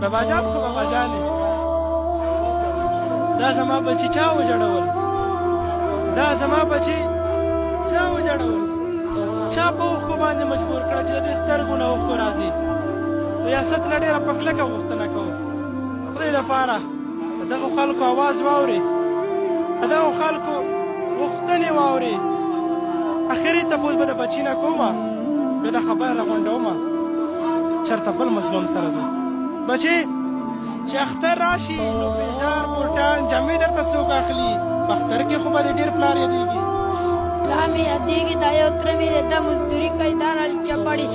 په باجاب خو به مجالې دا زما بچي چا وجړول دا زما بچي چا وجړول چا په اوښکو باندې مجبور کړه چې د دې سترګو نه اوښکو راځي ریاست له ډېره په کلکه غوښتنه کوو خدای لپاره دغه خلکو اواز واوري دغه خلکو غوښتنې واوري اخري تپوس به د بچي نه کوم بیا دا خبره راغونډوم چېرته بل مظلوم سره ځو بچي چې اختر راشي نو بیزار بوټان جامې درته څوک اخلي په اختر کې خو به دې ډېر پلار یادېږي دا مې یادېږي دا یو تره مې دی دا مزدوري کوي دا راځي چپړي